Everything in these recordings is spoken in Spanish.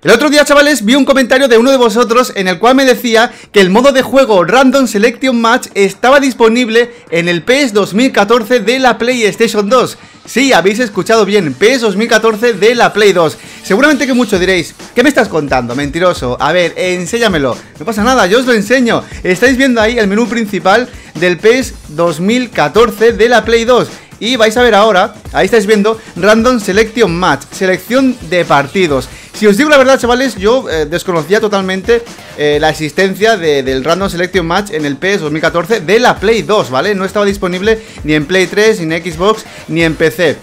El otro día, chavales, vi un comentario de uno de vosotros en el cual me decía que el modo de juego Random Selection Match estaba disponible en el PS 2014 de la PlayStation 2. Sí, habéis escuchado bien, PS 2014 de la Play 2. Seguramente que muchos diréis, ¿qué me estás contando? Mentiroso. A ver, enséñamelo. No pasa nada, yo os lo enseño. Estáis viendo ahí el menú principal del PS 2014 de la Play 2. Y vais a ver ahora, ahí estáis viendo Random Selection Match, selección de partidos. Si os digo la verdad, chavales, yo eh, desconocía totalmente eh, la existencia del Random Selection Match en el PS 2014 de la Play 2, ¿vale? No estaba disponible ni en Play 3, ni en Xbox, ni en PC.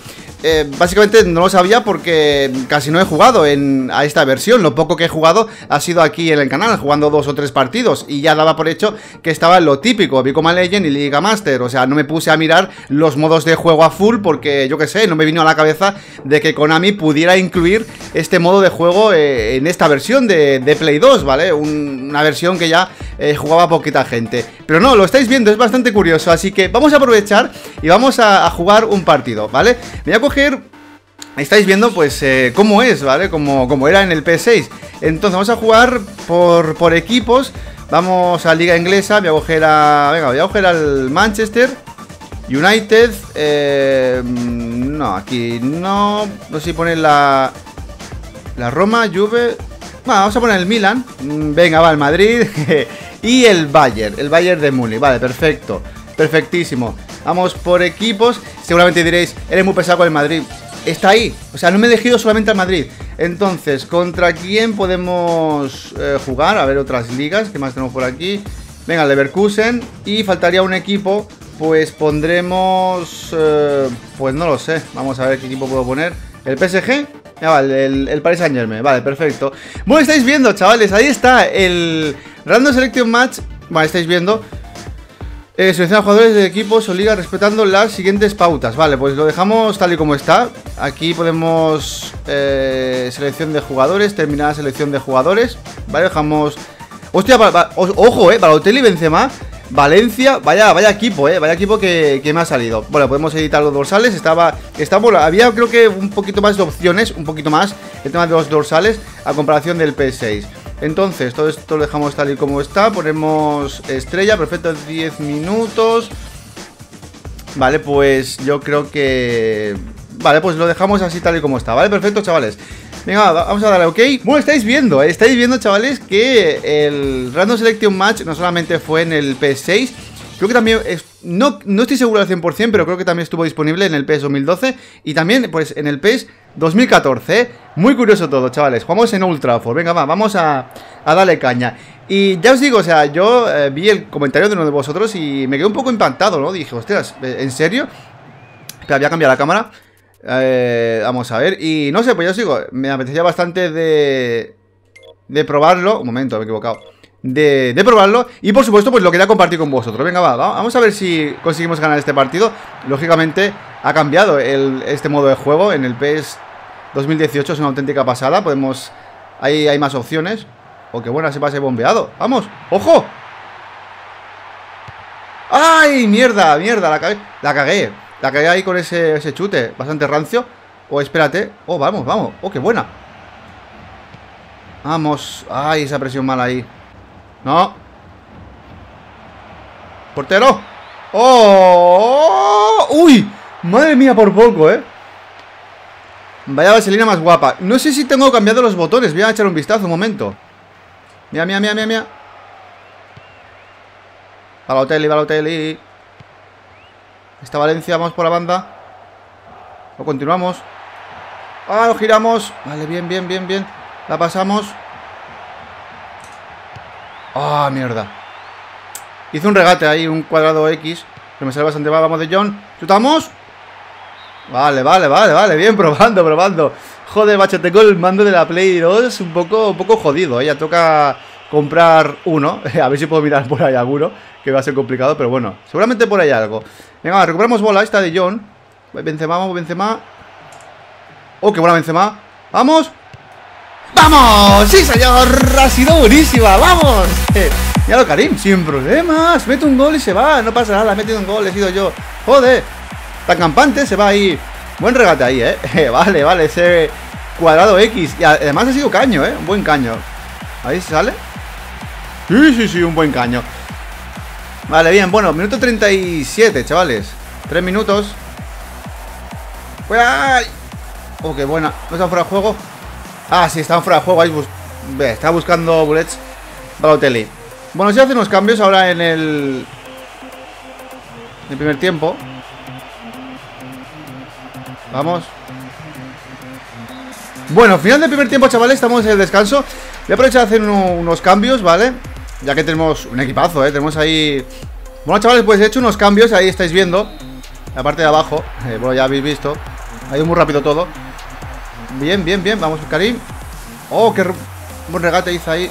Eh, básicamente no lo sabía porque casi no he jugado en, a esta versión. Lo poco que he jugado ha sido aquí en el canal, jugando dos o tres partidos. Y ya daba por hecho que estaba lo típico, Vicoma Legend y Liga Master. O sea, no me puse a mirar los modos de juego a full porque yo que sé, no me vino a la cabeza de que Konami pudiera incluir este modo de juego eh, en esta versión de, Play 2, ¿vale? una versión que ya eh, jugaba poquita gente. Pero no, lo estáis viendo, es bastante curioso. Así que vamos a aprovechar y vamos a, a jugar un partido, ¿vale? Me voy a coger Estáis viendo pues eh, cómo es, ¿vale? Como, como era en el P6 Entonces vamos a jugar por, por equipos. Vamos a Liga Inglesa Voy a coger a... Venga, voy a coger al Manchester United eh, No, aquí no No sé si poner la... La Roma, Juve vamos a poner el Milan Venga, va, el Madrid Y el Bayern, el Bayern de Muli Vale, perfecto, perfectísimo Vamos por equipos. Seguramente diréis, eres muy pesado con el Madrid. Está ahí. O sea, no me he elegido solamente al Madrid. Entonces, ¿contra quién podemos eh, jugar? A ver, otras ligas. ¿Qué más tenemos por aquí? Venga, Leverkusen. Y faltaría un equipo. Pues pondremos... Eh, pues no lo sé. Vamos a ver qué equipo puedo poner. ¿El PSG? Ya vale, el, el Paris Saint Germain. Vale, perfecto. Bueno, estáis viendo, chavales. Ahí está el Random Selection Match. Vale, estáis viendo. Eh, selecciona jugadores de equipos o respetando las siguientes pautas. Vale, pues lo dejamos tal y como está. Aquí podemos eh, selección de jugadores, terminar la selección de jugadores. Vale, dejamos... Hostia, ojo, eh, y Benzema. Valencia, vaya, vaya equipo, eh, vaya equipo que, me ha salido. Bueno, podemos editar los dorsales. Estaba, estaba, había creo que un poquito más de opciones, un poquito más el tema de los dorsales a comparación del PS6. Entonces, todo esto lo dejamos tal y como está. Ponemos estrella, perfecto, 10 minutos. Vale, pues yo creo que... Vale, pues lo dejamos así tal y como está. Vale, perfecto, chavales. Venga, vamos a darle OK. Bueno, estáis viendo, ¿eh? estáis viendo, chavales, que el Random Selection Match no solamente fue en el PS6, Creo que también, no, no estoy seguro al 100%, pero creo que también estuvo disponible en el PS 2012 y también pues en el PS 2014. ¿eh? Muy curioso todo, chavales. Jugamos en Ultra Venga, va, vamos a, darle caña. Y ya os digo, o sea, yo eh, vi el comentario de uno de vosotros y me quedé un poco impactado, ¿no? Dije, hostias, eh, ¿en serio? Pero había cambiado la cámara. vamos a ver. Y no sé, pues ya os digo, me apetecía bastante de, de probarlo. Un momento, me he equivocado de, probarlo Y por supuesto pues lo quería compartir con vosotros Venga, va, vamos a ver si conseguimos ganar este partido Lógicamente ha cambiado este modo de juego En el PES 2018 es una auténtica pasada Podemos... Ahí hay más opciones O oh, que buena se pase bombeado ¡Vamos! ¡Ojo! ¡Ay! ¡Mierda! ¡Mierda! La cagué La cagué La cagué ahí con ese, ese chute Bastante rancio O oh, espérate ¡Oh, vamos, vamos! ¡Oh, qué buena! Vamos ¡Ay, esa presión mala ahí! No. Portero. ¡Oh! ¡Uy! Madre mía, por poco, ¿eh? Vaya vaselina más guapa. No sé si tengo cambiado los botones. Voy a echar un vistazo un momento. Mira, mira, mira, mira, mira. Balotelli, Balotelli. Esta Valencia, vamos por la banda. Lo continuamos. Ah, lo giramos. Vale, bien, bien, bien, bien. La pasamos. ¡Ah, mierda! Hice un regate ahí, un cuadrado X. Que me sale bastante mal. Vamos de John. ¿Chutamos? Vale, vale, vale, vale. Bien, probando, probando. Joder, macho, tengo el mando de la Play 2 un poco, un poco jodido. ¿eh? Ya toca comprar uno. A ver si puedo mirar por ahí alguno. Que va a ser complicado, pero bueno. Seguramente por ahí algo. Venga, recuperamos bola. Esta de John. Benzema, vamos, Benzema. Oh, qué buena Benzema. ¡Vamos! ¡Vamos! ¡Sí, señor! ¡Ha sido buenísima! ¡Vamos! Eh, míralo, Karim, sin problemas. Mete un gol y se va. No pasa nada, ha metido un gol, he sido yo. ¡Joder! Tan campante, se va ahí. Buen regate ahí, ¿eh? vale, vale, ese... cuadrado X. Y además ha sido caño, ¿eh? Un buen caño. Ahí sale. Sí, sí, sí, un buen caño. Vale, bien, bueno, minuto 37, chavales. Tres minutos. ¡Ay! Oh, qué buena. ¿No está fuera de juego? Ah, sí, están fuera de juego. Ahí está buscando bullets. Balotelli. Bueno, se hacen unos cambios ahora en el... En el primer tiempo. Vamos. Bueno, final del primer tiempo, chavales. Estamos en el descanso. Voy a aprovechar de hacer unos cambios, ¿vale? Ya que tenemos un equipazo, ¿eh? Tenemos ahí... Bueno, chavales, pues he hecho unos cambios. Ahí estáis viendo. La parte de abajo. Eh, bueno, ya habéis visto. Ha ido muy rápido todo. Bien, bien, bien. Vamos, Karim. Oh, qué buen regate hizo ahí.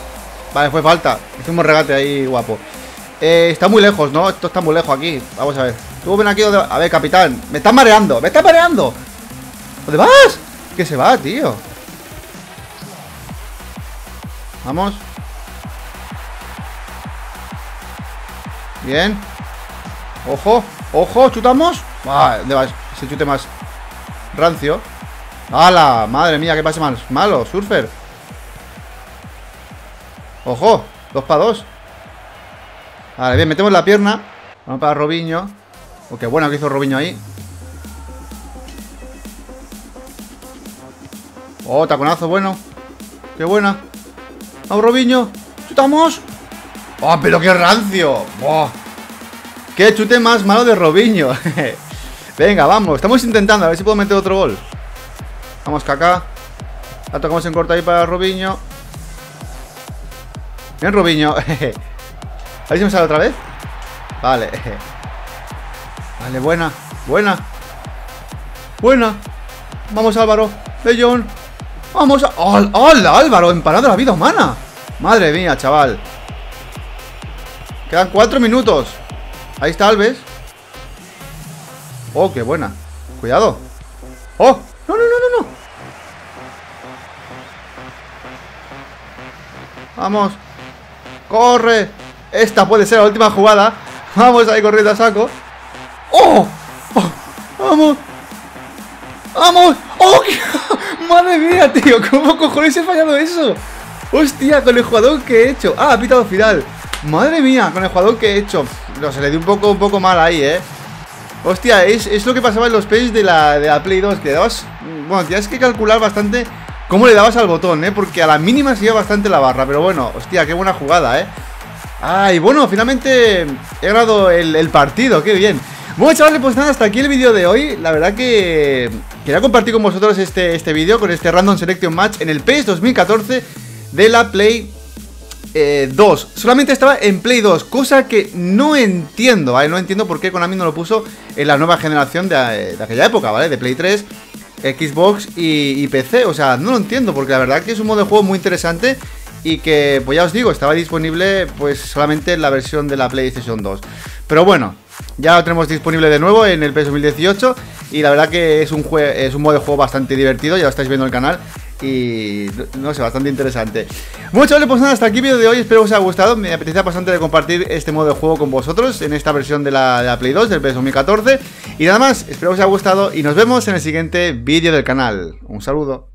Vale, fue falta. Hizo un regate ahí, guapo. Eh, está muy lejos, ¿no? Esto está muy lejos aquí. Vamos a ver. Tú ven aquí. A ver, capitán. Me estás mareando. Me estás mareando. ¿Dónde vas? ¿Qué se va, tío? Vamos. Bien. Ojo. Ojo. ¿Chutamos? Ah, ¿Dónde vas? Ese chute más rancio. ¡Hala! Madre mía, ¿qué pasa más malo? Surfer. ¡Ojo! Dos para dos. Vale, bien, metemos la pierna. Vamos para Robiño. Oh, qué bueno que hizo Robiño ahí. Oh, taconazo, bueno. Qué buena. Vamos, Robiño. ¡Chutamos! ¡Oh, pero qué rancio! ¡Oh! ¡Qué chute más malo de Robiño! Venga, vamos. Estamos intentando. A ver si puedo meter otro gol. Vamos, Kaká. La tocamos en corta ahí para Robiño. Bien, Robiño. A ver si me sale otra vez. Vale. Vale, buena. Buena. Buena. Vamos, Álvaro. Bellón. Vamos a... ¡Hola, Álvaro! Empanado la vida humana. Madre mía, chaval. Quedan cuatro minutos. Ahí está Alves. Oh, qué buena. Cuidado. Oh, no, no, no, no, no. Vamos. Corre. Esta puede ser la última jugada. Vamos ahí corriendo a saco. ¡Oh! oh ¡Vamos! ¡Vamos! ¡Oh! ¡Madre mía, tío! ¿Cómo cojones he fallado eso? ¡Hostia! Con el jugador que he hecho. Ah, pitado final. Madre mía, con el jugador que he hecho. No, se le dio un poco, un poco mal ahí, ¿eh? Hostia, es, lo que pasaba en los pages de la, de la Play 2, que dabas... Bueno, tienes que calcular bastante cómo le dabas al botón, ¿eh? Porque a la mínima se iba bastante la barra, pero bueno, hostia, qué buena jugada, ¿eh? Ay, bueno, finalmente he ganado el, partido, qué bien. Bueno, chavales, pues nada, hasta aquí el vídeo de hoy. La verdad que quería compartir con vosotros este, este vídeo con este Random Selection Match en el PES 2014 de la Play 2. Eh, Solamente estaba en Play 2, cosa que no entiendo, ¿vale? No entiendo por qué Konami no lo puso en la nueva generación de, aquella época, ¿vale? De Play 3, Xbox y, PC. O sea, no lo entiendo, porque la verdad que es un modo de juego muy interesante y que, pues ya os digo, estaba disponible pues solamente en la versión de la PlayStation 2. Pero bueno, ya lo tenemos disponible de nuevo en el PS 2018 y la verdad que es un, es un modo de juego bastante divertido, ya lo estáis viendo en el canal y no sé, bastante interesante. Bueno chavales, pues nada, hasta aquí el vídeo de hoy, espero que os haya gustado, me apetecía bastante de compartir este modo de juego con vosotros en esta versión de la, Play 2 del PS 2014 y nada más, espero que os haya gustado y nos vemos en el siguiente vídeo del canal. Un saludo.